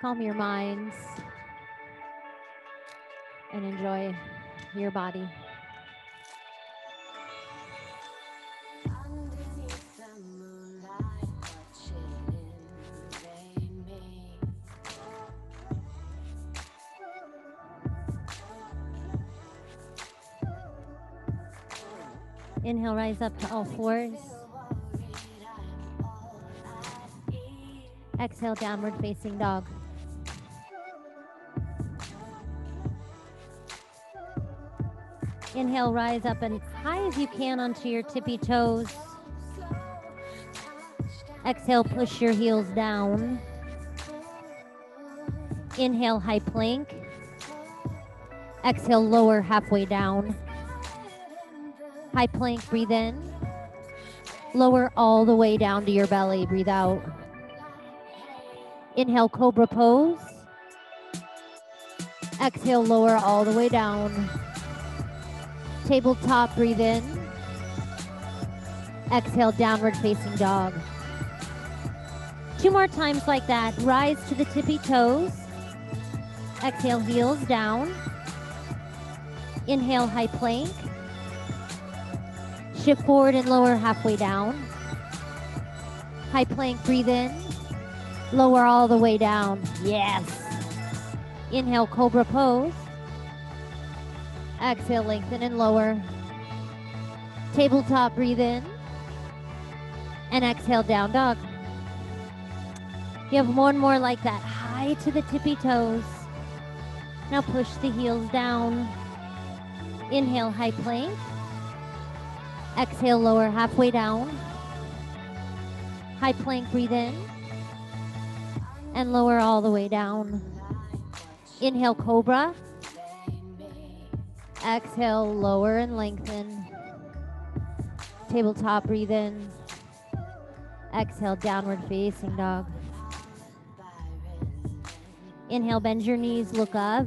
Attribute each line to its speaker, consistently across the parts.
Speaker 1: calm your minds, and enjoy your body. Inhale, rise up to all fours. Exhale, downward facing dog. Inhale, rise up and high as you can onto your tippy toes. Exhale, push your heels down. Inhale, high plank. Exhale, lower halfway down. High plank, breathe in. Lower all the way down to your belly, breathe out. Inhale, cobra pose. Exhale, lower all the way down. Tabletop, breathe in. Exhale, downward facing dog. Two more times like that. Rise to the tippy toes. Exhale, heels down. Inhale, high plank. Shift forward and lower halfway down. High plank, breathe in. Lower all the way down. Yes. Inhale, cobra pose. Exhale, lengthen and lower. Tabletop, breathe in. And exhale, down dog. You have one more like that. High to the tippy toes. Now push the heels down. Inhale, high plank. Exhale, lower halfway down. High plank, breathe in. And lower all the way down. Inhale, cobra. Exhale, lower and lengthen. Tabletop, breathe in. Exhale, downward facing dog. Inhale, bend your knees, look up,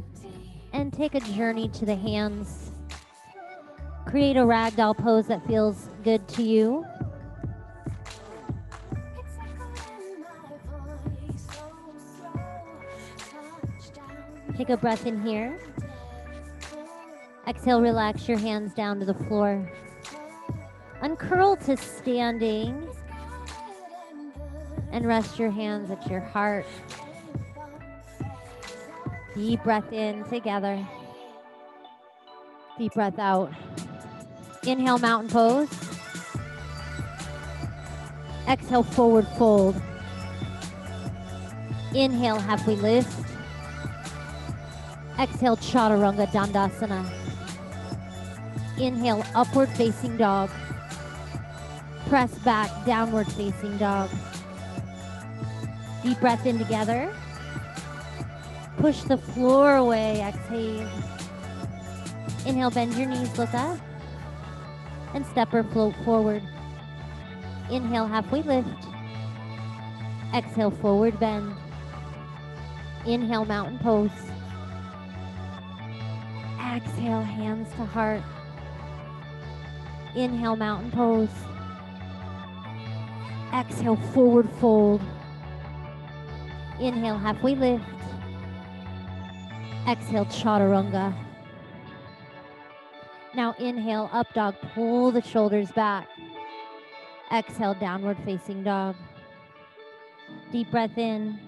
Speaker 1: and take a journey to the hands. Create a ragdoll pose that feels good to you. Take a breath in here. Exhale, relax your hands down to the floor. Uncurl to standing and rest your hands at your heart. Deep breath in together. Deep breath out. Inhale, mountain pose. Exhale, forward fold. Inhale, halfway lift. Exhale, chaturanga dandasana. Inhale, upward facing dog. Press back, downward facing dog. Deep breath in together. Push the floor away. Exhale. Inhale, bend your knees, look up. And step or float forward. Inhale, halfway lift. Exhale, forward bend. Inhale, mountain pose. Exhale, hands to heart. Inhale, mountain pose. Exhale, forward fold. Inhale, halfway lift. Exhale, chaturanga. Now inhale, up dog, pull the shoulders back. Exhale, downward facing dog. Deep breath in.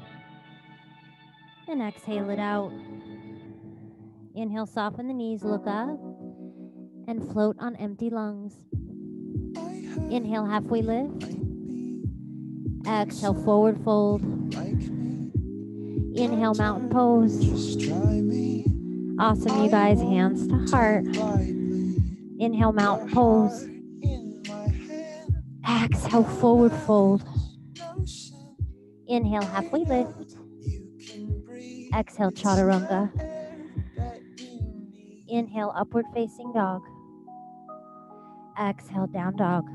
Speaker 1: And exhale it out. Inhale, soften the knees, look up. And float on empty lungs. Inhale, halfway lift. Exhale, forward fold. Inhale, mountain pose. Awesome, you guys. Hands to heart. Inhale, mountain pose. Exhale, forward fold. Inhale, halfway lift. Exhale, chaturanga. Inhale, upward facing dog. Exhale, down dog.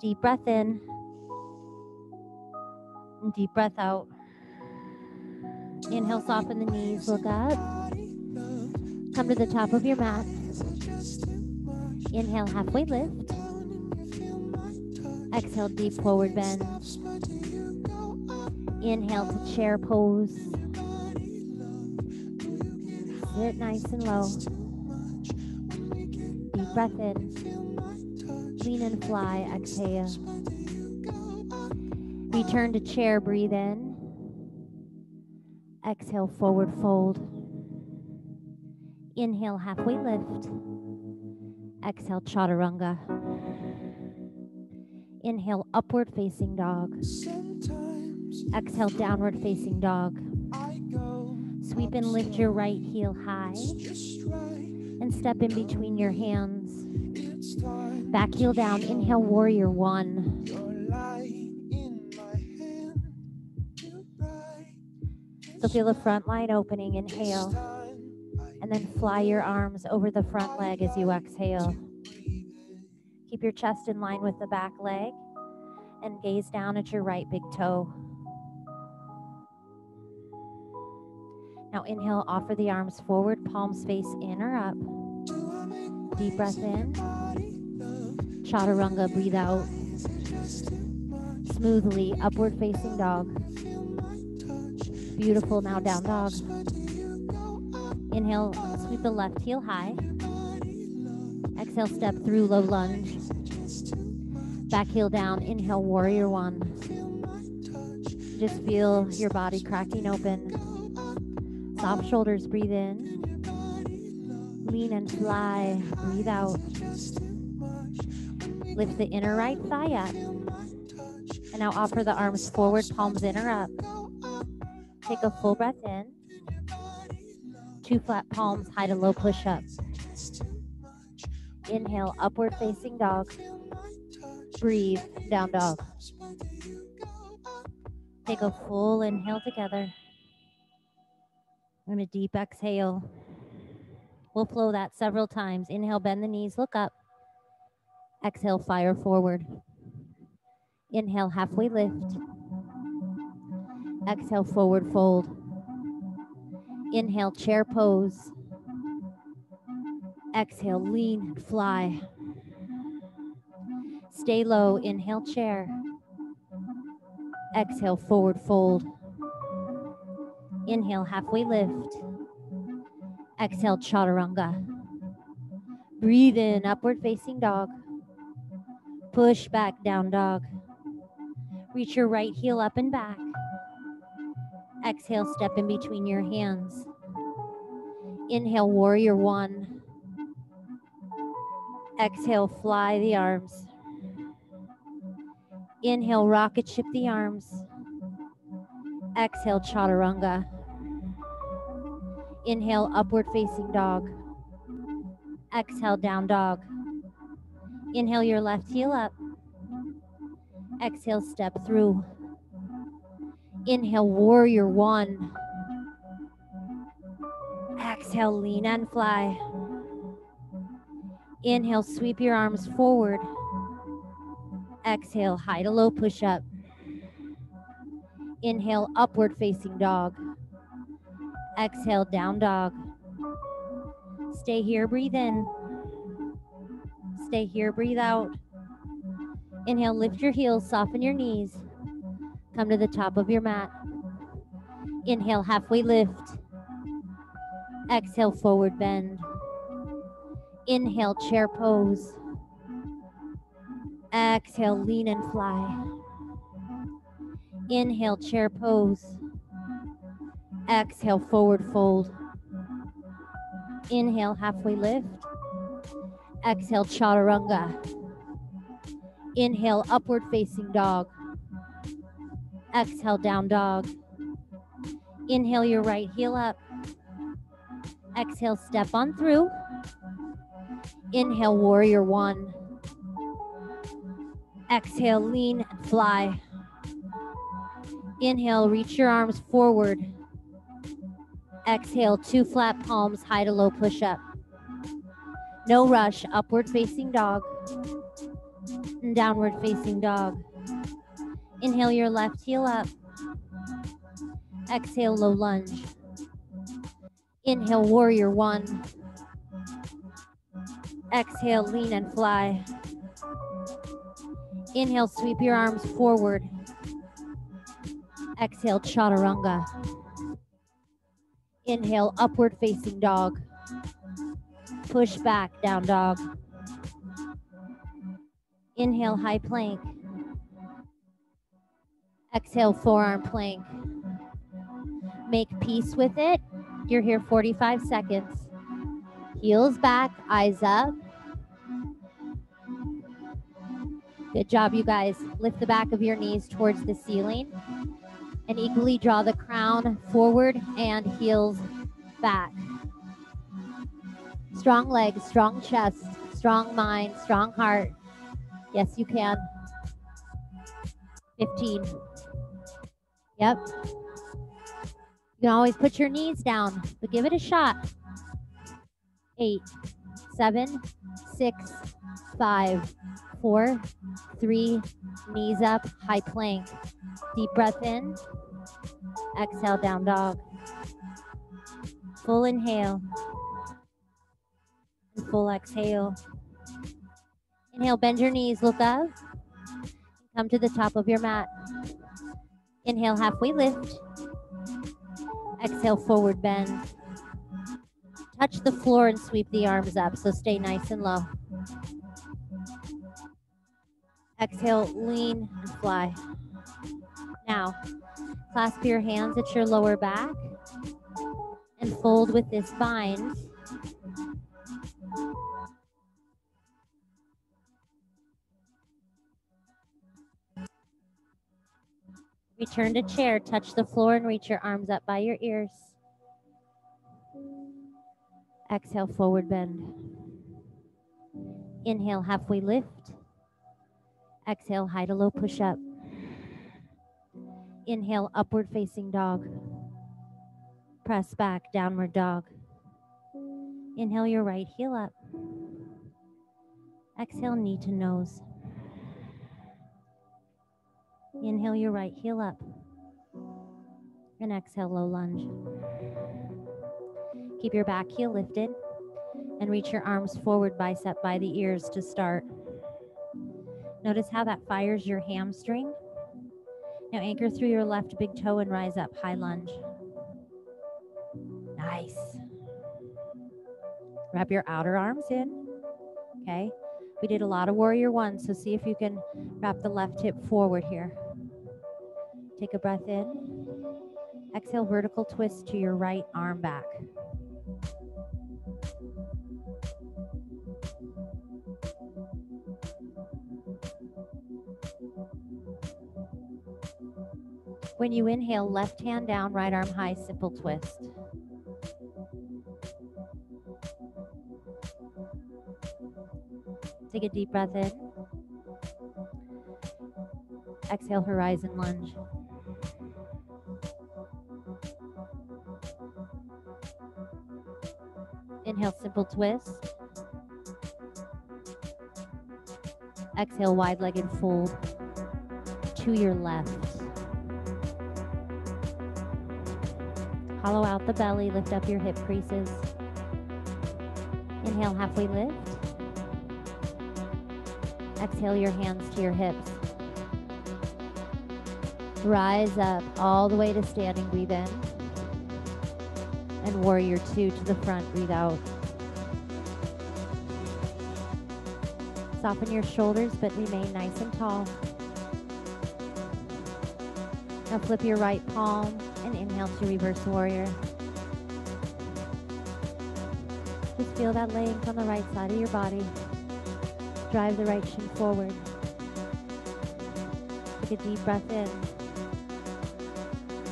Speaker 1: Deep breath in. Deep breath out. Inhale, soften the knees, look up. Come to the top of your mat. Inhale, halfway lift. Exhale, deep forward bend. Inhale to chair pose. Sit nice and low. Breath in. Lean and fly. Exhale. Return to chair. Breathe in. Exhale, forward fold. Inhale, halfway lift. Exhale, chaturanga. Inhale, upward facing dog. Exhale, downward facing dog. Sweep and lift your right heel high and step in between your hands. Back heel down. Inhale, warrior one. So feel the front line opening. Inhale. And then fly your arms over the front leg as you exhale. Keep your chest in line with the back leg and gaze down at your right big toe. Now inhale, offer the arms forward, palms face in or up. Deep breath in. Chaturanga, breathe out. Smoothly, upward facing dog. Beautiful, now down dog. Inhale, sweep the left heel high. Exhale, step through low lunge. Back heel down, inhale, warrior one. Just feel your body cracking open. Soft shoulders, breathe in. Lean and fly, breathe out. Lift the inner right thigh up. And now offer the arms forward, palms in or up. Take a full breath in. Two flat palms, high to low push up. Inhale, upward facing dog. Breathe, down dog. Take a full inhale together. And a deep exhale. We'll flow that several times. Inhale, bend the knees, look up. Exhale, fire forward. Inhale, halfway lift. Exhale, forward fold. Inhale, chair pose. Exhale, lean, fly. Stay low, inhale, chair. Exhale, forward fold. Inhale, halfway lift. Exhale, chaturanga. Breathe in, upward facing dog. Push back, down dog. Reach your right heel up and back. Exhale, step in between your hands. Inhale, warrior one. Exhale, fly the arms. Inhale, rocket ship the arms. Exhale, chaturanga. Inhale, upward facing dog. Exhale, down dog. Inhale your left heel up. Exhale, step through. Inhale, warrior one. Exhale, lean and fly. Inhale, sweep your arms forward. Exhale, high to low push up. Inhale, upward facing dog. Exhale, down dog. Stay here, breathe in. Stay here, breathe out. Inhale, lift your heels, soften your knees. Come to the top of your mat. Inhale, halfway lift. Exhale, forward bend. Inhale, chair pose. Exhale, lean and fly. Inhale, chair pose. Exhale, forward fold. Inhale, halfway lift. Exhale, chaturanga. Inhale, upward facing dog. Exhale, down dog. Inhale your right heel up. Exhale, step on through. Inhale, warrior one. Exhale, lean and fly. Inhale, reach your arms forward. Exhale, two flat palms, high to low push up. No rush, upward facing dog. And downward facing dog. Inhale your left heel up. Exhale, low lunge. Inhale, warrior one. Exhale, lean and fly. Inhale, sweep your arms forward. Exhale, chaturanga. Inhale, upward facing dog. Push back, down dog. Inhale, high plank. Exhale, forearm plank. Make peace with it. You're here 45 seconds. Heels back, eyes up. Good job, you guys. Lift the back of your knees towards the ceiling and equally draw the crown forward and heels back. Strong legs, strong chest, strong mind, strong heart. Yes, you can. 15. Yep. You can always put your knees down, but give it a shot. Eight, seven, six, five, four, three, knees up, high plank. Deep breath in. Exhale, down dog. Full inhale. Full exhale. Inhale, bend your knees, look up. Come to the top of your mat. Inhale, halfway lift. Exhale, forward bend. Touch the floor and sweep the arms up, so stay nice and low. Exhale, lean and fly. Now, clasp your hands at your lower back and fold with this bind. Return to chair, touch the floor and reach your arms up by your ears. Exhale, forward bend. Inhale, halfway lift. Exhale, high to low push up. Inhale, upward facing dog. Press back, downward dog. Inhale your right heel up. Exhale, knee to nose. Inhale your right heel up. And exhale, low lunge. Keep your back heel lifted and reach your arms forward, bicep by the ears to start. Notice how that fires your hamstring. Now anchor through your left big toe and rise up, high lunge. Nice. Wrap your outer arms in. Okay. We did a lot of warrior one, so see if you can wrap the left hip forward here. Take a breath in. Exhale, vertical twist to your right arm back. When you inhale, left hand down, right arm high, simple twist. Take a deep breath in. Exhale, horizon lunge. Inhale, simple twist. Exhale, wide legged fold to your left. Hollow out the belly, lift up your hip creases. Inhale, halfway lift. Exhale your hands to your hips. Rise up all the way to standing, breathe in. And warrior two to the front, breathe out. Soften your shoulders, but remain nice and tall. Now flip your right palm and inhale to reverse warrior. Just feel that length on the right side of your body. Drive the right shin forward. Take a deep breath in.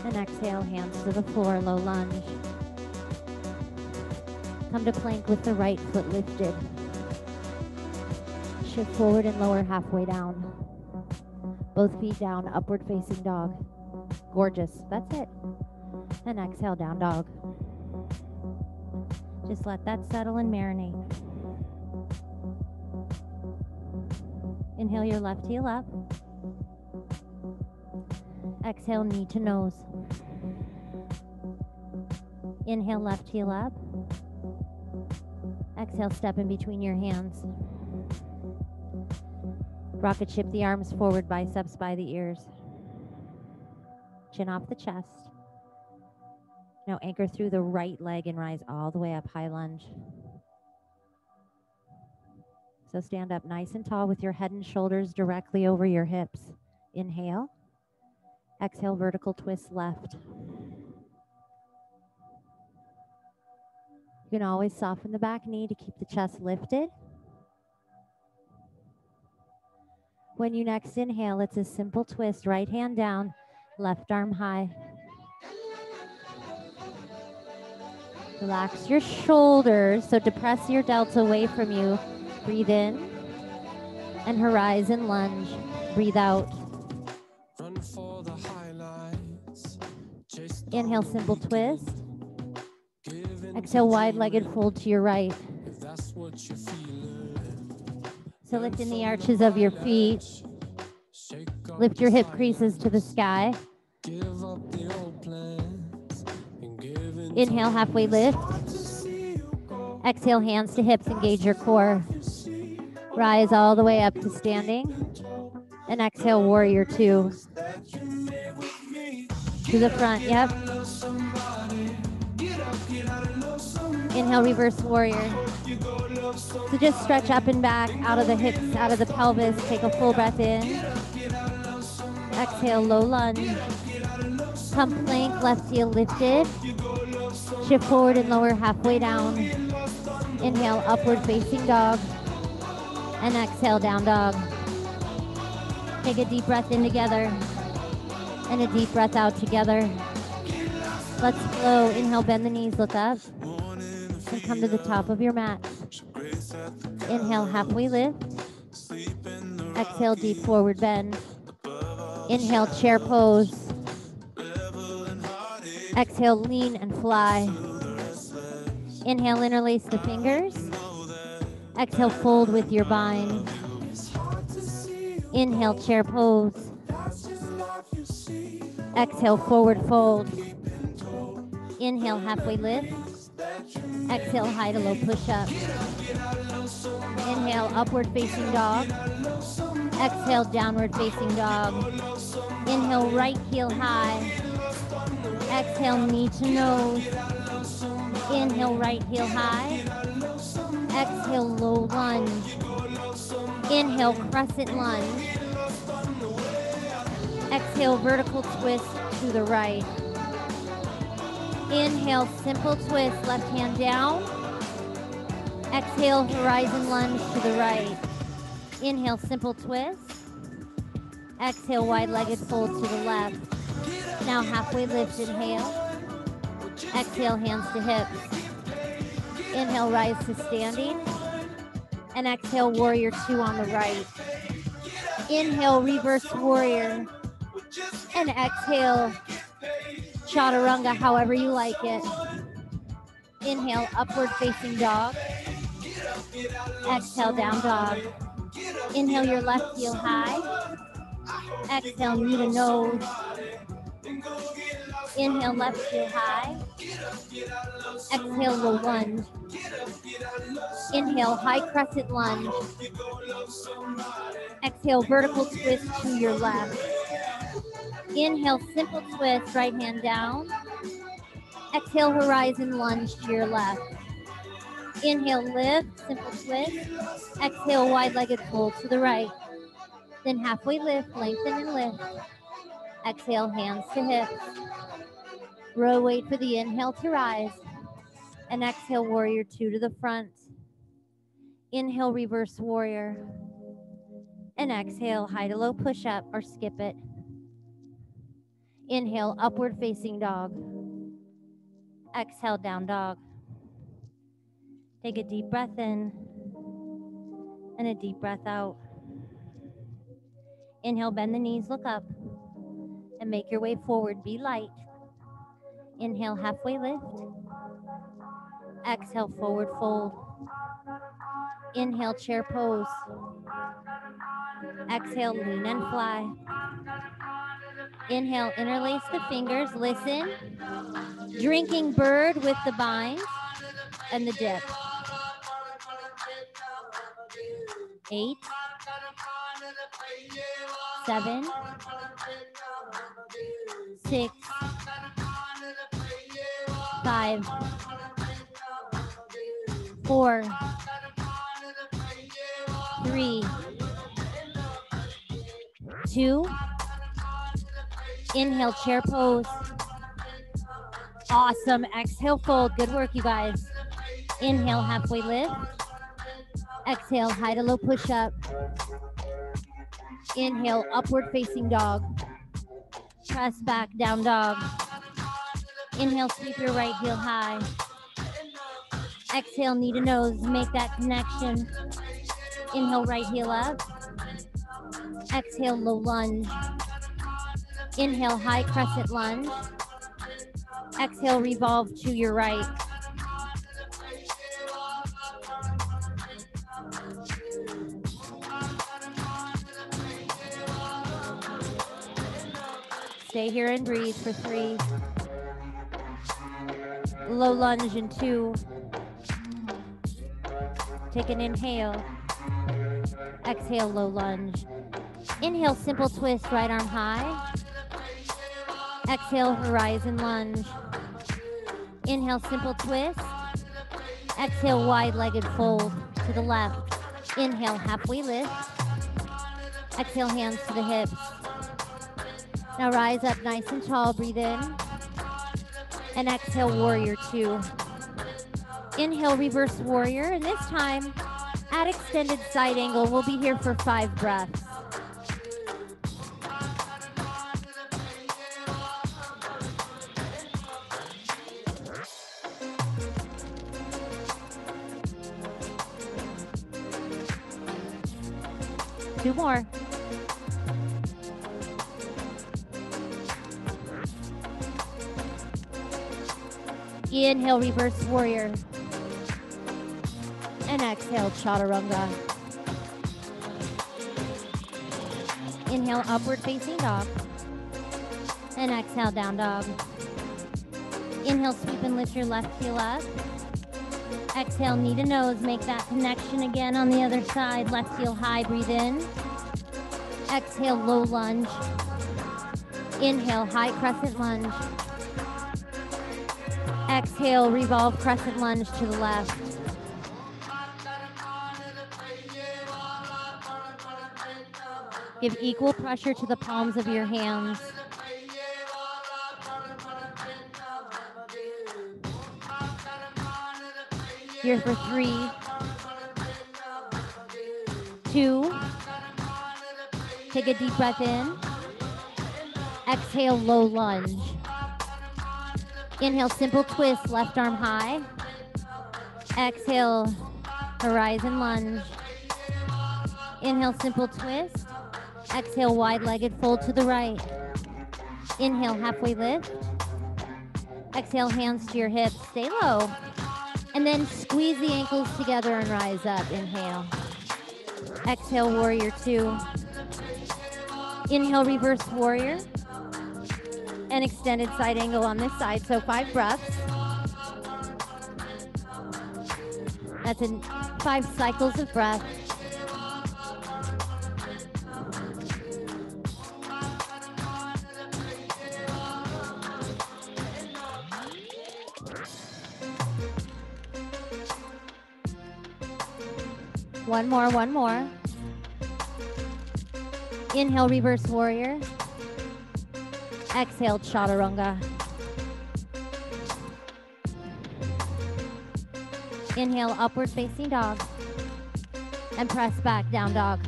Speaker 1: And exhale, hands to the floor, low lunge. Come to plank with the right foot lifted. Shift forward and lower halfway down. Both feet down, upward facing dog. Gorgeous. That's it. And exhale, down dog. Just let that settle and marinate. Inhale your left heel up. Exhale, knee to nose. Inhale, left heel up. Exhale, step in between your hands. Rocket ship the arms forward, biceps by the ears. chin off the chest. Now anchor through the right leg and rise all the way up, high lunge. So stand up nice and tall with your head and shoulders directly over your hips. Inhale. Exhale, vertical twist left. Can always soften the back knee to keep the chest lifted. When you next inhale, it's a simple twist, right hand down, left arm high. Relax your shoulders, so depress your delts away from you. Breathe in and horizon lunge. Breathe out. Inhale, simple twist. Exhale, wide legged fold to your right. So lift in the arches of your feet. Lift your hip creases to the sky. Inhale, halfway lift. Exhale, hands to hips, engage your core. Rise all the way up to standing. And exhale, warrior two. To the front, yep. Inhale, reverse warrior. So just stretch up and back, out of the hips, out of the pelvis. Take a full breath in. Exhale, low lunge. Come plank, left heel lifted. Shift forward and lower halfway down. Inhale, upward facing dog. And exhale, down dog. Take a deep breath in together. And a deep breath out together. Let's flow. Inhale, bend the knees, look up. Come to the top of your mat. Inhale, halfway lift. Exhale, deep forward bend. Inhale, chair pose. Exhale, lean and fly. Inhale, interlace the fingers. Exhale, fold with your bind. Inhale, chair pose. Exhale, forward fold. Inhale, halfway lift. Exhale, high to low push up. Inhale, upward facing dog. Exhale, downward facing dog. Inhale, right heel high. Exhale, knee to nose. Inhale, right heel high. Exhale, low lunge. Inhale, crescent lunge. Exhale, vertical twist to the right. Inhale, simple twist, left hand down. Exhale, horizon lunge to the right. Inhale, simple twist. Exhale, wide-legged fold to the left. Now halfway lift, inhale. Exhale, hands to hips. Inhale, rise to standing. And exhale, warrior two on the right. Inhale, reverse warrior. And exhale, chaturanga, however you like it. Inhale, upward facing dog. Exhale, down dog. Inhale, your left heel high. Exhale, knee to nose. Inhale, left heel high. Exhale, low lunge. Inhale, high crescent lunge. Exhale, vertical twist to your left. Inhale, simple twist, right hand down. Exhale, horizon lunge to your left. Inhale, lift, simple twist. Exhale, wide-legged fold to the right. Then halfway lift, lengthen and lift. Exhale, hands to hips. Row weight for the inhale to rise. And exhale, warrior two to the front. Inhale, reverse warrior. And exhale, high to low push up or skip it. Inhale, upward facing dog. Exhale, down dog. Take a deep breath in and a deep breath out. Inhale, bend the knees, look up, and make your way forward. Be light. Inhale, halfway lift. Exhale, forward fold. Inhale, chair pose. Exhale, lean and fly. Inhale, interlace the fingers, listen. Drinking bird with the bind and the dip. Eight, seven, six, five, four, three, two. Inhale, chair pose. Awesome. Exhale, fold. Good work, you guys. Inhale, halfway lift. Exhale, high to low push up. Inhale, upward facing dog. Press back, down dog. Inhale, sweep your right heel high. Exhale, knee to nose, make that connection. Inhale, right heel up. Exhale, low lunge. Inhale, high crescent lunge. Exhale, revolve to your right. Stay here and breathe for three. Low lunge in two. Take an inhale. Exhale, low lunge. Inhale, simple twist, right arm high. Exhale, horizon lunge. Inhale, simple twist. Exhale, wide legged fold to the left. Inhale, halfway lift. Exhale, hands to the hips. Now rise up nice and tall, breathe in. And exhale, warrior two. Inhale, reverse warrior. And this time, at extended side angle, we'll be here for five breaths. Inhale, reverse warrior. And exhale, chaturanga. Inhale, upward facing dog. And exhale, down dog. Inhale, sweep and lift your left heel up. Exhale, knee to nose. Make that connection again on the other side. Left heel high, breathe in. Exhale, low lunge. Inhale, high crescent lunge. Exhale, revolve crescent lunge to the left. Give equal pressure to the palms of your hands. Here for three, two, take a deep breath in. Exhale, low lunge. Inhale, simple twist, left arm high. Exhale, horizon lunge. Inhale, simple twist. Exhale, wide legged fold to the right. Inhale, halfway lift. Exhale, hands to your hips. Stay low. And then squeeze the ankles together and rise up. Inhale. Exhale, warrior two. Inhale, reverse warrior. And extended side angle on this side. So five breaths. That's in five cycles of breath. One more, one more. Inhale, reverse warrior. Exhale, chaturanga. Inhale, upward facing dog. And press back, down dog.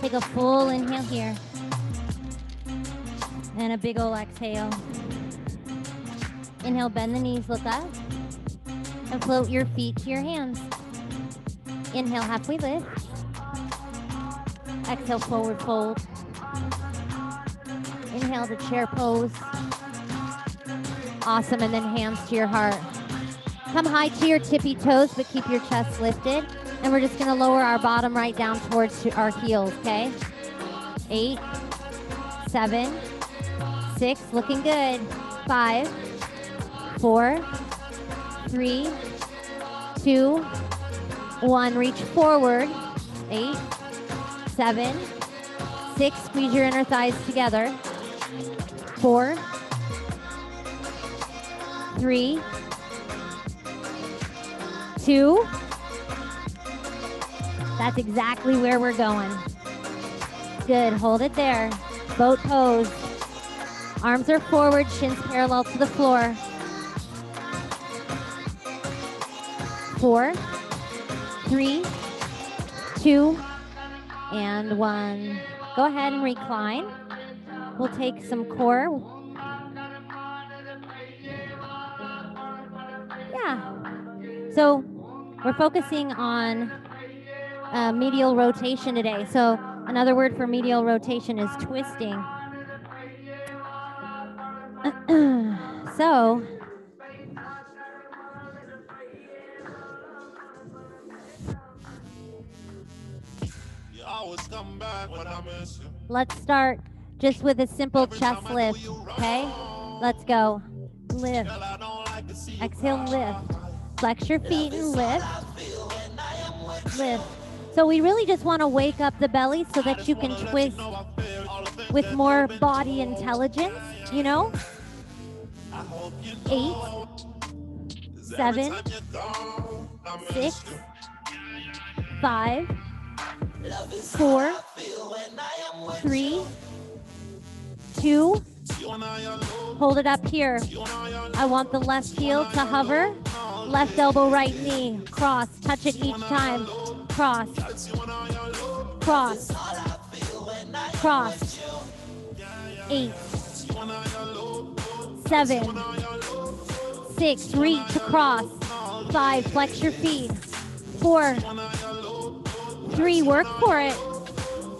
Speaker 1: Take a full inhale here. And a big ol' exhale. Inhale, bend the knees, look up. And float your feet to your hands. Inhale, halfway lift. Exhale, forward fold. Inhale to chair pose. Awesome, and then hands to your heart. Come high to your tippy toes, but keep your chest lifted. And we're just gonna lower our bottom right down towards our heels, okay? Eight, seven, six, looking good. Five, four, three, two, one, reach forward. Eight, seven, six, squeeze your inner thighs together. Four, three, two. That's exactly where we're going. Good, hold it there. Boat pose. Arms are forward, shins parallel to the floor. Four, three, two, and one. Go ahead and recline. We'll take some core. Yeah. So we're focusing on uh, medial rotation today. So another word for medial rotation is twisting. so let's start just with a simple chest lift, okay? Let's go. Lift. Exhale, lift. Flex your feet and lift. Lift. So we really just want to wake up the belly so that you can twist with more body intelligence, you know? Eight, seven, six, five, four, three, two, hold it up here. I want the left heel to hover, left elbow, right knee, cross, touch it each time, cross, cross, cross, eight, seven, six, reach across, five, flex your feet, four, three, work for it,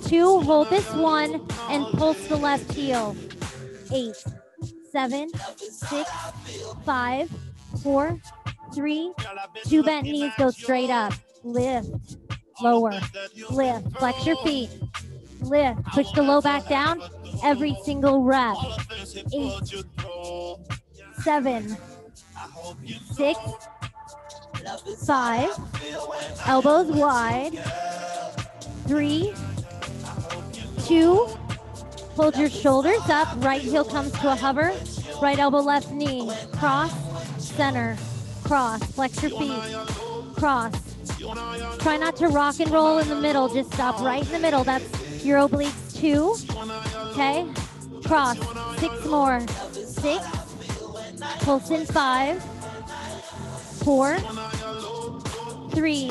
Speaker 1: two, hold this one, and pulse the left heel, eight, seven, six, five, four, three, two bent knees, go straight up, lift, lower, lift, flex your feet, lift, push the low back down, every single rep, eight, seven, six, five, elbows wide, three, two, hold your shoulders up, right heel comes to a hover, right elbow, left knee, cross, center, cross, flex your feet, cross. Try not to rock and roll in the middle, just stop right in the middle. That's your obliques two, okay? Cross, six more, six, pulse in five, four, three,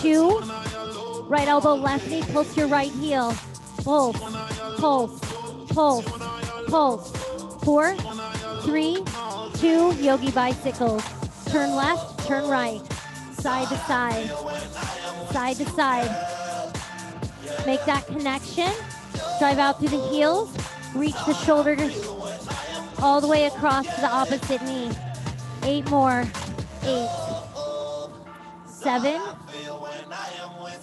Speaker 1: two, right elbow, left knee, pulse your right heel, pulse, pulse, pulse, pulse, four, three, two, yogi bicycles, turn left, turn right, side to side, side to side, make that connection, drive out through the heels, reach the shoulder all the way across to the opposite knee. Eight more. Eight. Seven.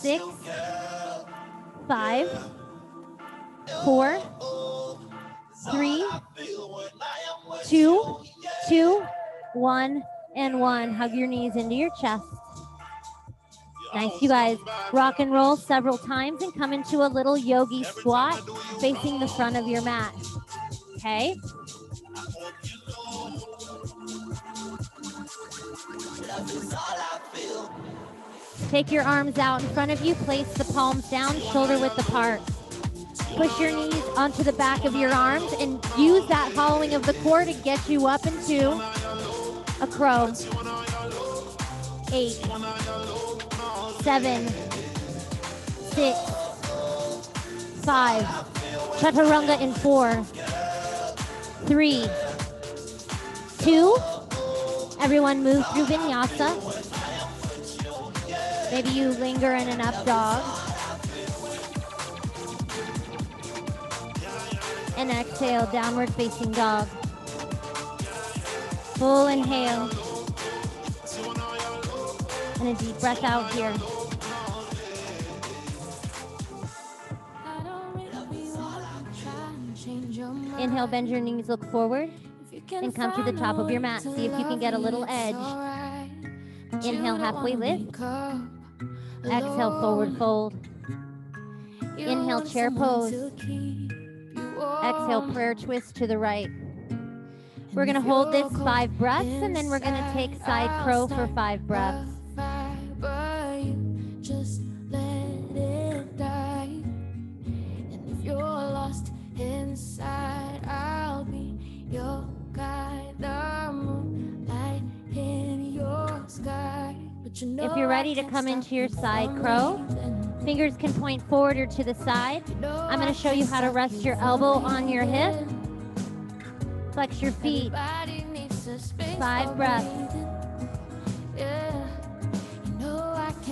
Speaker 1: Six. Five. Four. Three. Two. Two. One. And one. Hug your knees into your chest. Nice, you guys. Rock and roll several times and come into a little yogi squat facing the front of your mat. Okay? Take your arms out in front of you. Place the palms down, shoulder width apart. Push your knees onto the back of your arms and use that hollowing of the core to get you up into a crow. Eight, seven, six, five, chaturanga in four, three, two, everyone move through vinyasa. Maybe you linger in an up dog. And exhale, downward facing dog. Full inhale. And a deep breath out here. Inhale, bend your knees, look forward, and come to the top of your mat. See if you can get a little edge. Inhale, halfway lift. Exhale, forward fold. Inhale, chair pose. Exhale, prayer twist to the right. We're going to hold this five breaths and then we're going to take side crow for five breaths. If you're ready to come into your side crow. Fingers can point forward or to the side. I'm going to show you how to rest your elbow on your hip. Flex your feet. Five breaths.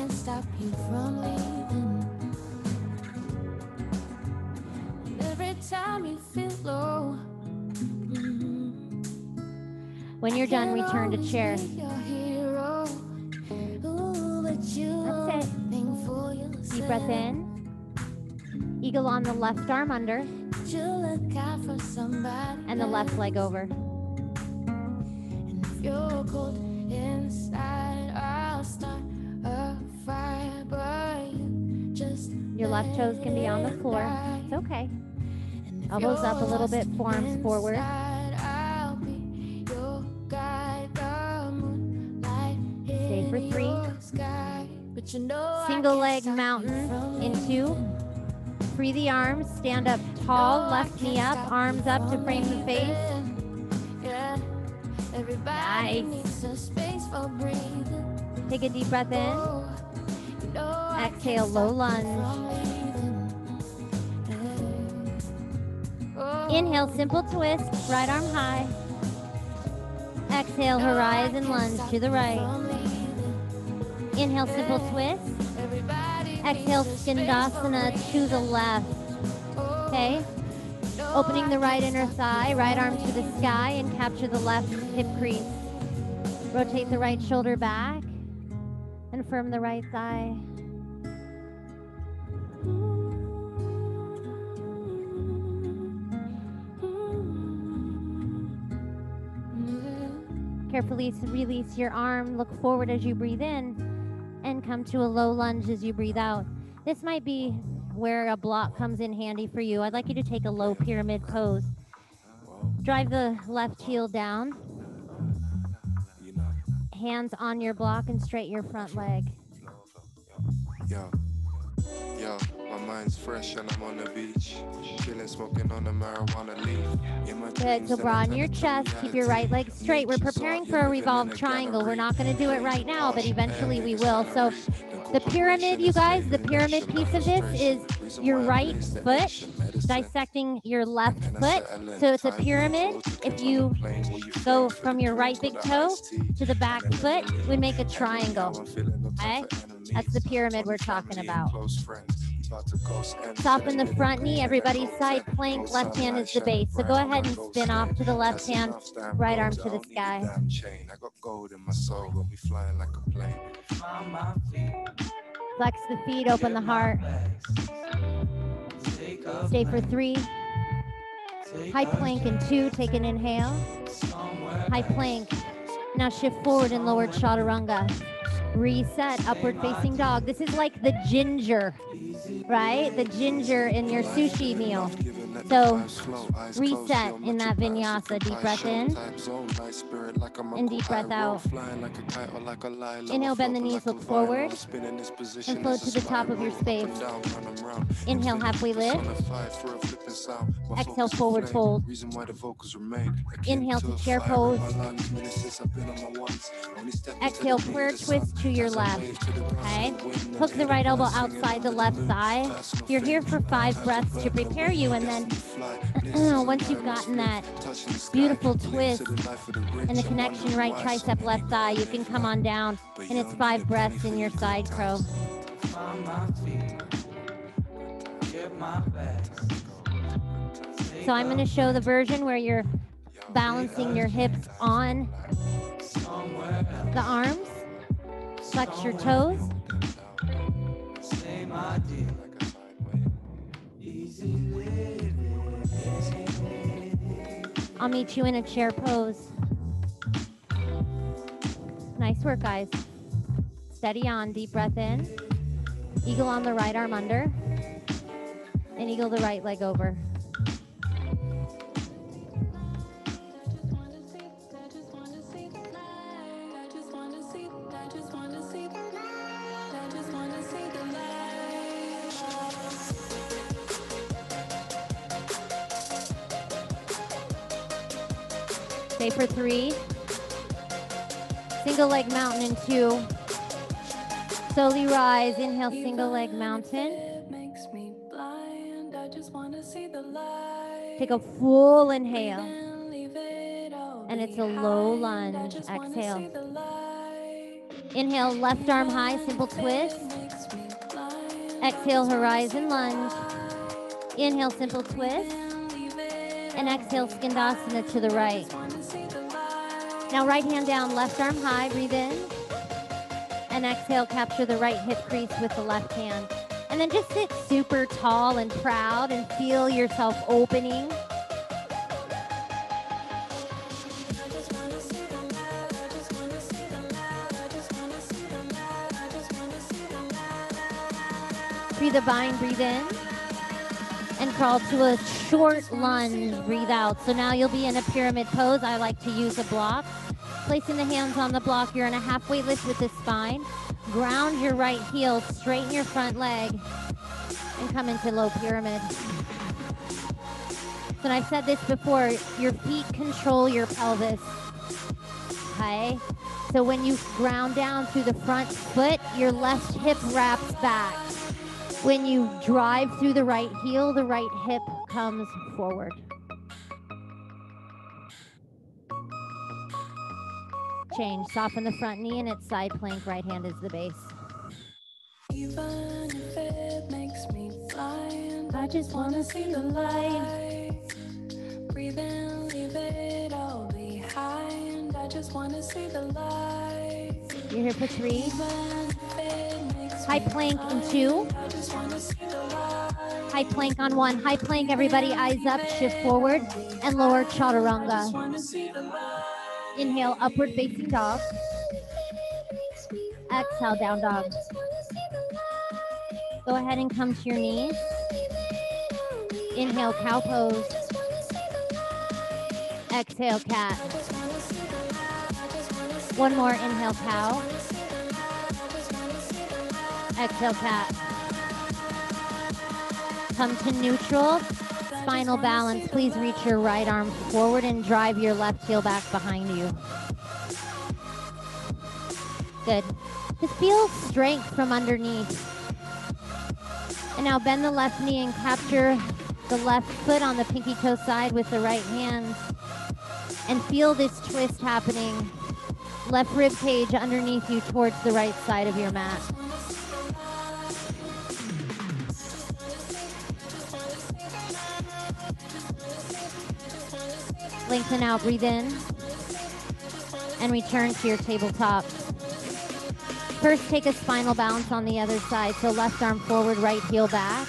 Speaker 2: Stop you from leaving. Every time you feel low,
Speaker 1: When you're done, return to chair. Eagle on the left arm under
Speaker 2: look out for somebody
Speaker 1: and the left leg over.
Speaker 2: And if you're cold inside, I'll start a fire. But you just
Speaker 1: Your left toes can be on the floor. It's okay. Elbows up a little bit, forearms forward.
Speaker 2: I'll be your guide. The moonlight
Speaker 1: Stay for three.
Speaker 2: sky. But you know
Speaker 1: Single leg mountain in two. Free the arms. Stand up tall.
Speaker 2: No,
Speaker 1: Left knee up. Arms up to frame the face.
Speaker 2: Yeah, everybody
Speaker 1: Nice.
Speaker 2: needs a space for breathing.
Speaker 1: Take a deep breath in.
Speaker 2: Oh, you know
Speaker 1: Exhale, low lunge.
Speaker 2: from leaving. Yeah.
Speaker 1: Inhale, simple twist. Right arm high. Exhale, horizon lunge to the right. Inhale, simple twist. Exhale, skandasana to the left. Okay. Opening the right inner thigh, right arm to the sky, and capture the left hip crease. Rotate the right shoulder back and firm the right thigh. Carefully release your arm, look forward as you breathe in, and come to a low lunge as you breathe out. This might be where a block comes in handy for you. I'd like you to take a low pyramid pose. Drive the left heel down, hands on your block, and straight your front leg.
Speaker 3: yo, yo, my mind's fresh and I'm on the beach. Chilling, smoking on the marijuana leaf.
Speaker 1: Good. So
Speaker 3: I
Speaker 1: broaden your chest. Keep your right leg straight. We're preparing for a revolved triangle. We're not going to do it right now, but eventually we will. So
Speaker 3: the
Speaker 1: the pyramid, you guys, the pyramid piece of this is your right foot dissecting your left foot. So it's a pyramid. If you go from your right big toe to the back foot, we make a triangle. Okay? That's the pyramid we're talking about. Soften the front knee, everybody's side plank, left hand is the base. So go ahead and spin off to the left hand, right arm to the sky.
Speaker 3: I got gold in my soul, got me flying like a plane.
Speaker 1: Flex the feet, open the heart. Stay for three. High plank in two, take an inhale. High plank. Now shift forward and lower chaturanga. Reset, upward facing dog. This is like the ginger, right? The ginger in your sushi meal. So, reset in that vinyasa. Deep breath in. And deep breath out. Inhale, bend the knees, look forward, and float to the top of your space. Inhale, halfway lift. Exhale, forward fold. Inhale to chair pose. Exhale, prayer twist to your left. Okay. Hook the right elbow outside the left thigh. You're here for five breaths to prepare you, and then once you've gotten that beautiful twist and the connection right tricep, left thigh, you can come on down, and it's five breaths in your side crow. So I'm going to show the version where you're balancing your hips on the arms. Flex your toes. I'll meet you in a chair pose. Nice work, guys. Steady on, deep breath in. Eagle on the right arm under. And eagle the right leg over. For three. Single leg mountain in two. Slowly rise. Inhale, single leg mountain. Take a full inhale. And it's a low lunge. Exhale. Inhale, left arm high, simple twist. Exhale, horizon lunge. Inhale, simple twist. And exhale, skandasana to the right. Now right hand down, left arm high, breathe in. And exhale, capture the right hip crease with the left hand. And then just sit super tall and proud and feel yourself opening. Breathe a bind, breathe in. And crawl to a short lunge, breathe out. So now you'll be in a pyramid pose. I like to use a block. Placing the hands on the block, you're in a halfway lift with the spine. Ground your right heel, straighten your front leg, and come into low pyramid. And I've said this before, your feet control your pelvis. Okay? So when you ground down through the front foot, your left hip wraps back. When you drive through the right heel, the right hip comes forward. Change. Soften the front knee and it's side plank. Right hand is the base.
Speaker 2: Even if it makes me blind,
Speaker 1: I just wanna see the light.
Speaker 2: Breathe in, leave it all behind. I just wanna see the light.
Speaker 1: You're here for three.
Speaker 2: Even if it makes
Speaker 1: High plank in two.
Speaker 2: blind, I just wanna see the light.
Speaker 1: High plank on one. High plank, everybody, eyes up, shift forward, and lower chaturanga. Inhale, upward facing dog. Exhale, down dog. Go ahead and come to your knees. Inhale, cow pose. Exhale, cat. One more, inhale, cow. Exhale, cat. Come to neutral. Spinal balance. Please reach your right arm forward and drive your left heel back behind you. Good. Just feel strength from underneath. And now bend the left knee and capture the left foot on the pinky toe side with the right hand. And feel this twist happening. Left rib cage underneath you towards the right side of your mat. Lengthen out, breathe in. And return to your tabletop. First, take a spinal balance on the other side. So left arm forward, right heel back.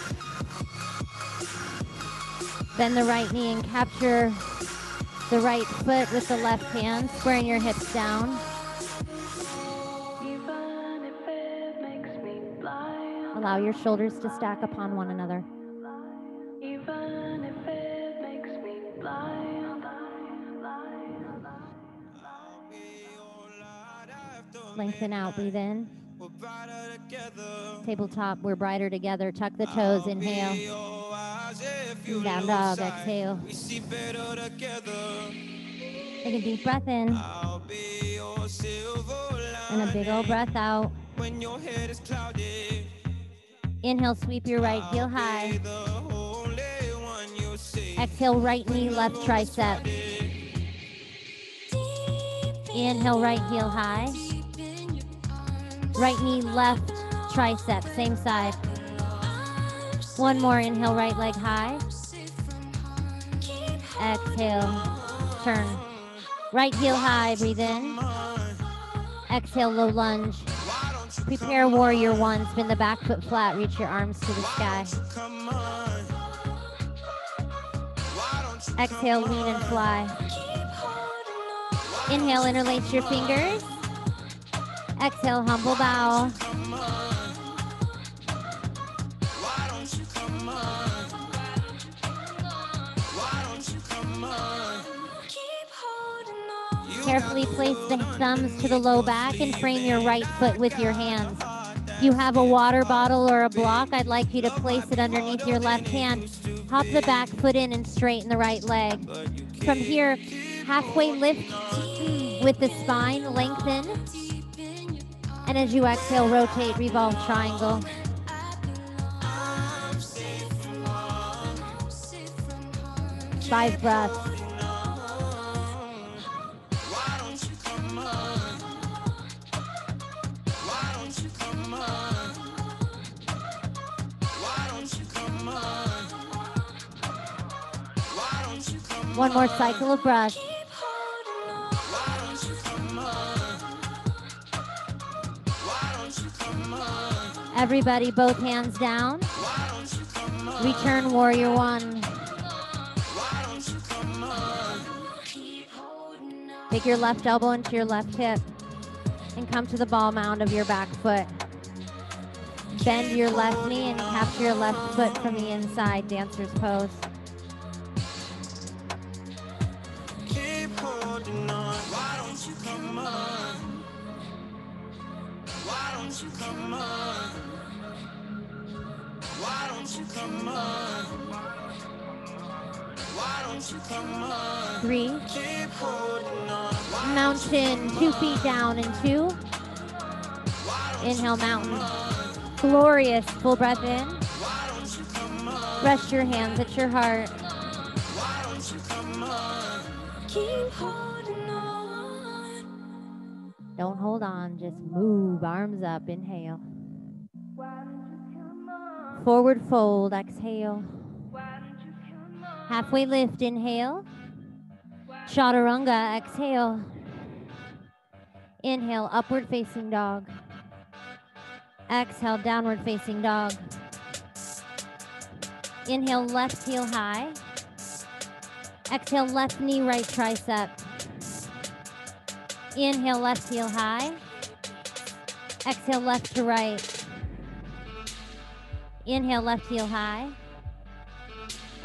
Speaker 1: Bend the right knee and capture the right foot with the left hand, squaring your hips down. Allow your shoulders to stack upon one another. Lengthen out, breathe in. Tabletop, we're brighter together. Tuck the toes, inhale. Down dog, exhale. Take a deep breath in. And a big old breath out.
Speaker 4: When your head is clouded,
Speaker 1: Inhale, sweep your right heel high.
Speaker 4: the only one you see.
Speaker 1: Exhale, right knee, left tricep. Inhale, right heel high. Right knee, left tricep, same side. One more, inhale, right leg high. Exhale, turn. Right heel high, breathe in. Exhale, low lunge. Prepare warrior one, spin the back foot flat, reach your arms to the sky. Exhale, lean and fly. Inhale, interlace your fingers. Exhale, humble bow. Carefully place the thumbs to the low back and frame your right foot with your hands. If you have a water bottle or a block, I'd like you to place it underneath your left hand. Hop the back foot in and straighten the right leg. From here, Halfway lift with the spine, lengthen. And as you exhale, rotate, revolve triangle. Five breaths. One more cycle of breath. Everybody, both hands down. Return warrior one. Take your left elbow into your left hip and come to the ball mound of your back foot. Bend your left knee and capture your left foot from the inside, dancer's pose. Mountain, two feet down and two. Inhale, mountain. Glorious, full breath in. Rest your hands at your heart.
Speaker 4: Don't
Speaker 1: hold on, just move, arms up, inhale. Forward fold, exhale. Halfway lift, inhale. Chaturanga, exhale. Inhale, upward facing dog. Exhale, downward facing dog. Inhale, left heel high. Exhale, left knee, right tricep. Inhale, left heel high. Exhale, left to right. Inhale, left heel high.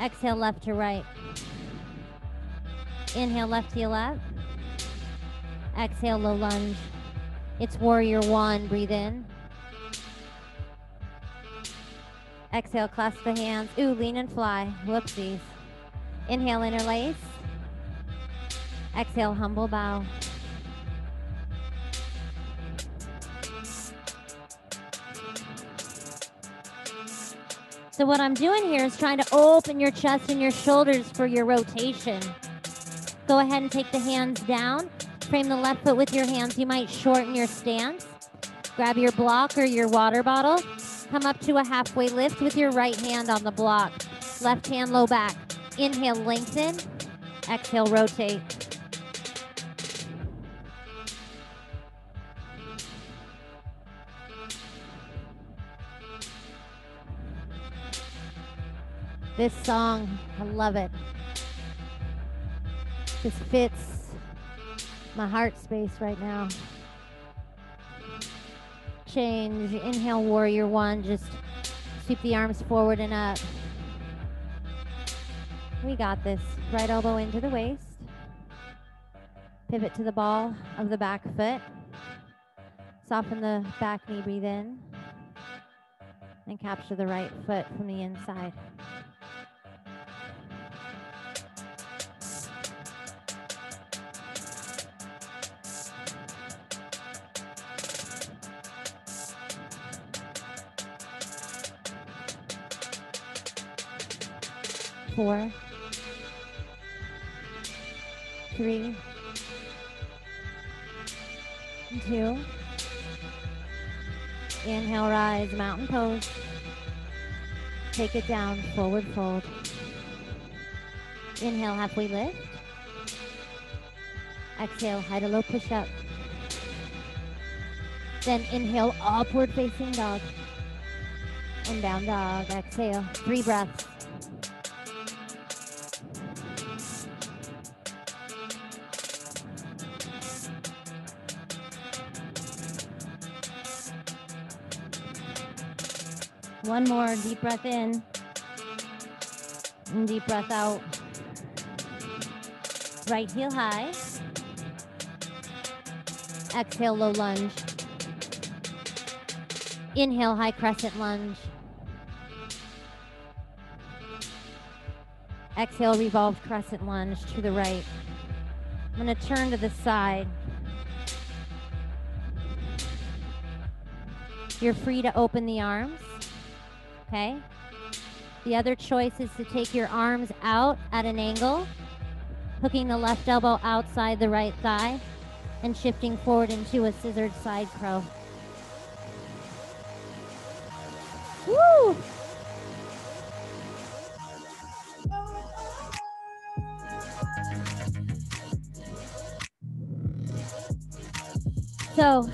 Speaker 1: Exhale, left to right. Inhale, left heel up. Exhale, low lunge. It's warrior one. Breathe in. Exhale, clasp the hands. Ooh, lean and fly. Whoopsies. Inhale, interlace. Exhale, humble bow. So what I'm doing here is trying to open your chest and your shoulders for your rotation. Go ahead and take the hands down. Frame the left foot with your hands. You might shorten your stance. Grab your block or your water bottle. Come up to a halfway lift with your right hand on the block. Left hand low back. Inhale, lengthen. Exhale, rotate. This song, I love it. Just fits my heart space right now. Change. Inhale, warrior one. Just sweep the arms forward and up. We got this. Right elbow into the waist. Pivot to the ball of the back foot. Soften the back knee, breathe in. And capture the right foot from the inside. Four, three, two. Inhale, rise, mountain pose. Take it down, forward fold. Inhale, halfway lift. Exhale, high to low push up. Then inhale, upward facing dog. And down dog. Exhale, three breaths. One more deep breath in. And deep breath out. Right heel high. Exhale, low lunge. Inhale, high crescent lunge. Exhale, revolved crescent lunge to the right. I'm going to turn to the side. You're free to open the arms. Okay. The other choice is to take your arms out at an angle, hooking the left elbow outside the right thigh, and shifting forward into a scissored side crow. Woo! So,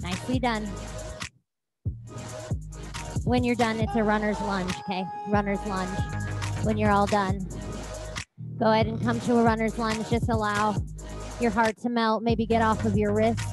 Speaker 1: nicely done. When you're done, it's a runner's lunge, okay? Runner's lunge. When you're all done, go ahead and come to a runner's lunge. Just allow your heart to melt, maybe get off of your wrists.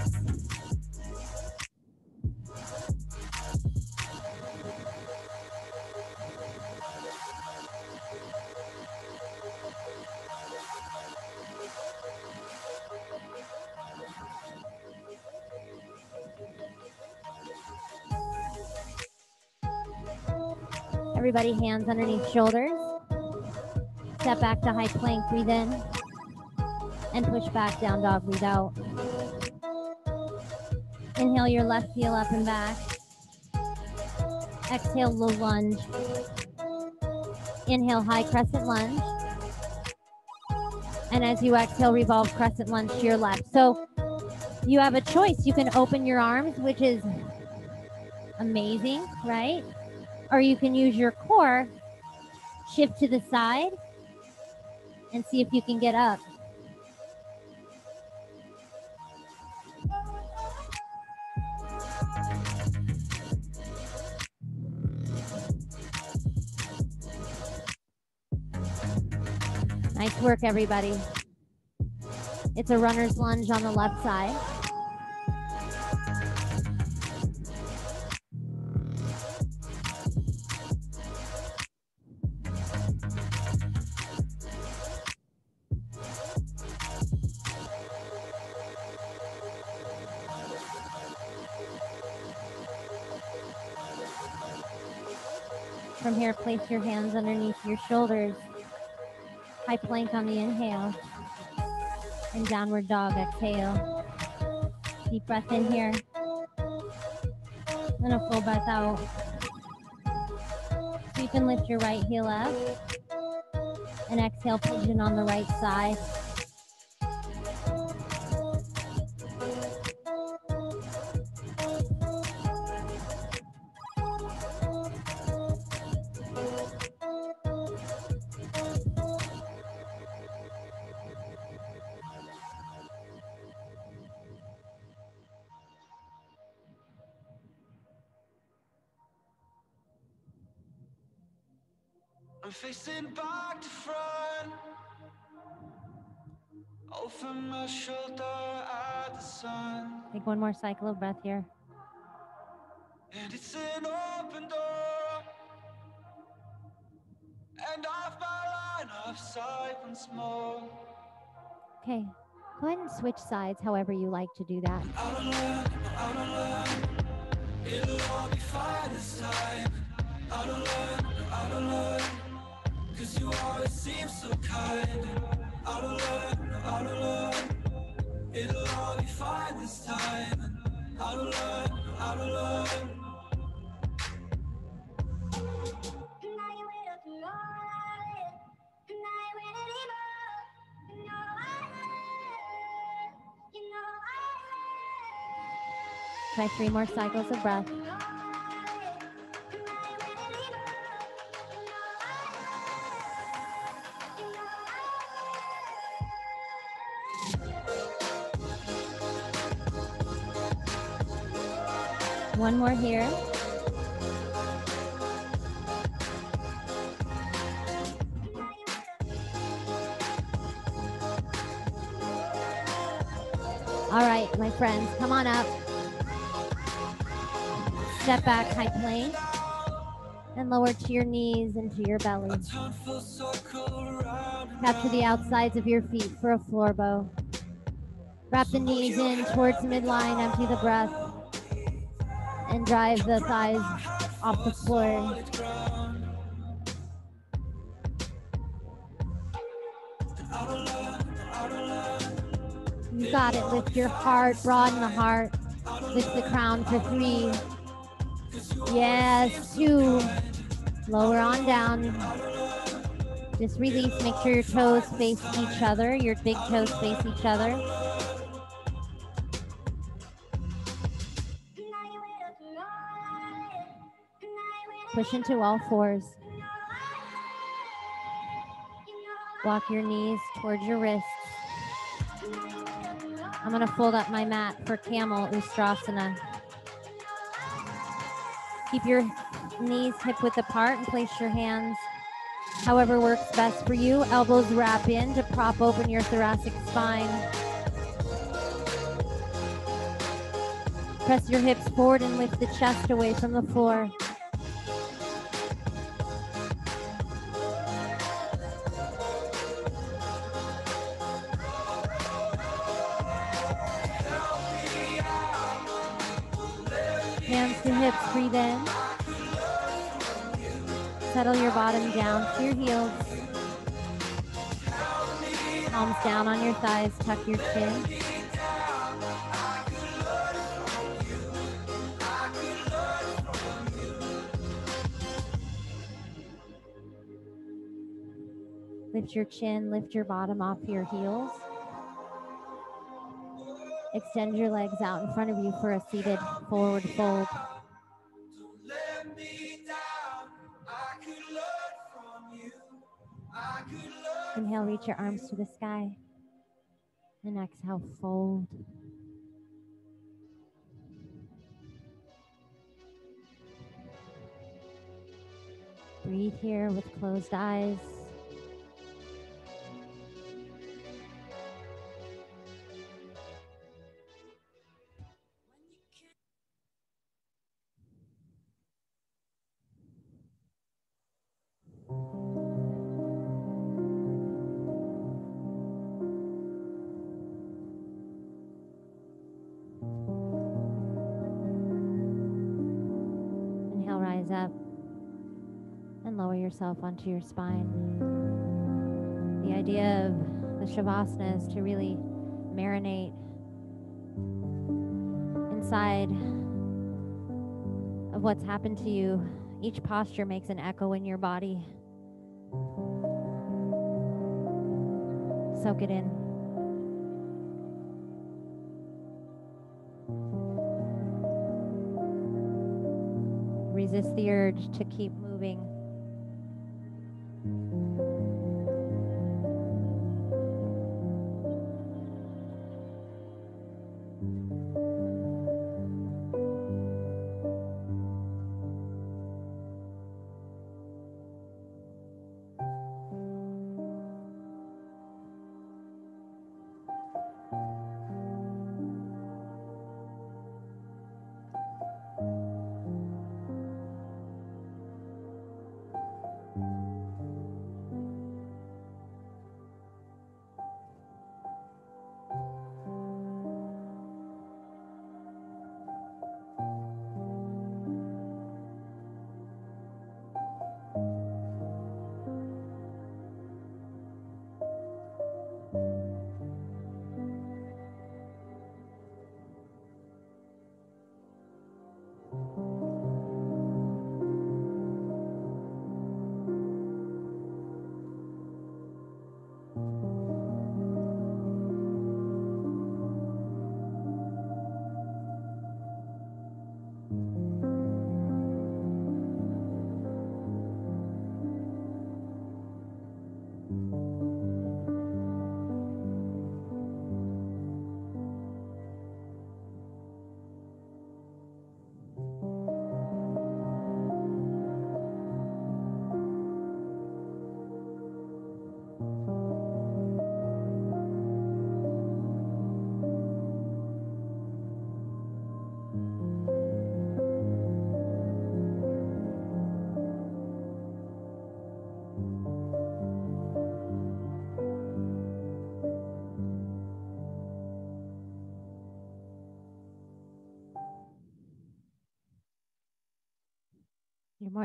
Speaker 1: Everybody hands underneath shoulders. Step back to high plank, breathe in. And push back, down dog, breathe out. Inhale your left heel up and back. Exhale, low lunge. Inhale, high crescent lunge. And as you exhale, revolve crescent lunge to your left. So you have a choice. You can open your arms, which is amazing, right? Or you can use your core, shift to the side, and see if you can get up. Nice work, everybody. It's a runner's lunge on the left side. From here, place your hands underneath your shoulders. High plank on the inhale. And downward dog, exhale. Deep breath in here. And a full breath out. You can lift your right heel up. And exhale, pigeon on the right side. One more cycle of breath here.
Speaker 4: And it's an open door. And off my line of sight once more.
Speaker 1: Okay. Go ahead and switch sides however you like to do that.
Speaker 4: Out on land, out on land. It'll all be fine this time. Out on land, out on land. Cause you always seem so kind. Out of love, out of love. It'll all be fine this time. Out of love, out of love.
Speaker 1: Try three more cycles of breath. One more here. All right, my friends, come on up. Step back, high plank. And lower to your knees and to your belly. Tap to the outsides of your feet for a floor bow. Wrap the knees in towards midline, empty the breath, and drive the thighs off the floor. You got it. Lift your heart, broaden the heart. Lift the crown for three. Yes, two. Lower on down. Just release. Make sure your toes face each other. Your big toes face each other. Push into all fours. Walk your knees towards your wrists. I'm gonna fold up my mat for camel ustrasana. Keep your knees hip width apart and place your hands however works best for you. Elbows wrap in to prop open your thoracic spine. Press your hips forward and lift the chest away from the floor. Hands to hips, breathe in. Settle your bottom down to your heels. Palms down on your thighs, tuck your chin. Lift your chin, lift your bottom off your heels. Extend your legs out in front of you for a seated forward fold. Inhale, reach your arms to the sky. And exhale, fold. Breathe here with closed eyes. Yourself onto your spine. The idea of the Shavasana is to really marinate inside of what's happened to you. Each posture makes an echo in your body. Soak it in. Resist the urge to keep moving.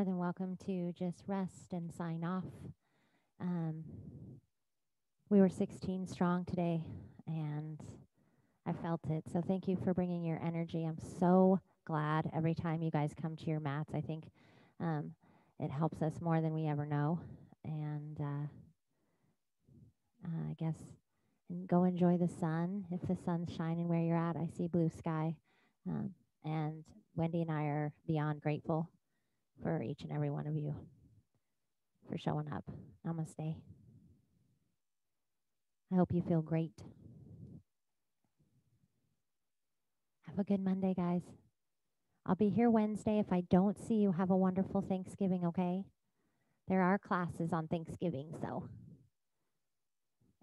Speaker 1: More than welcome to just rest and sign off. Um, we were 16 strong today, and I felt it. So thank you for bringing your energy. I'm so glad every time you guys come to your mats. I think um, it helps us more than we ever know. And uh, uh, I guess and go enjoy the sun. If the sun's shining where you're at, I see blue sky. Um, and Wendy and I are beyond grateful for each and every one of you for showing up. Namaste. I hope you feel great. Have a good Monday, guys. I'll be here Wednesday. If I don't see you, have a wonderful Thanksgiving, okay? There are classes on Thanksgiving, so.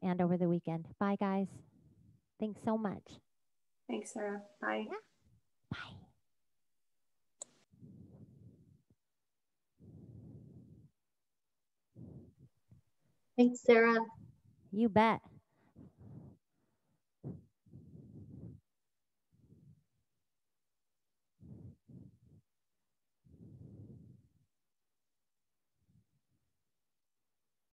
Speaker 1: And over the weekend. Bye, guys. Thanks so much.
Speaker 5: Thanks, Sarah. Bye.
Speaker 1: Bye.
Speaker 6: Thanks, Sarah.
Speaker 1: You bet.